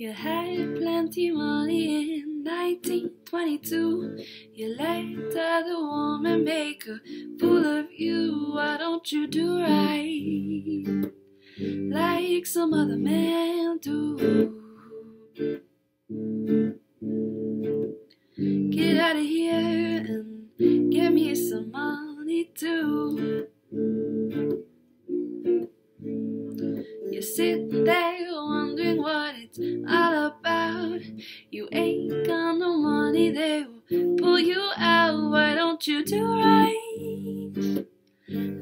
You had plenty money in 1922. You let the woman make a fool of you. Why don't you do right like some other man do? Get out of here and give me some money too. You're sitting there wondering what it's all about. You ain't got no money, they will pull you out. Why don't you do right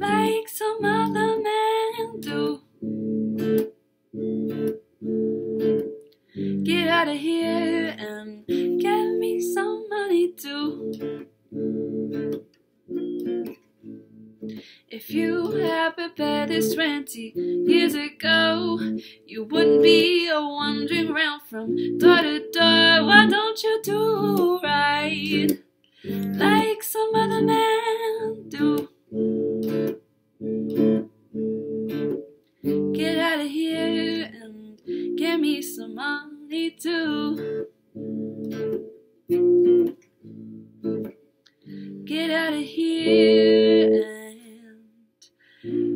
like some other man do? Get out of here and get me some If you had prepared this 20 years ago, you wouldn't be a wandering round from door to door. Why don't you do right like some other men do? Get out of here and give me some money too. Get out of here and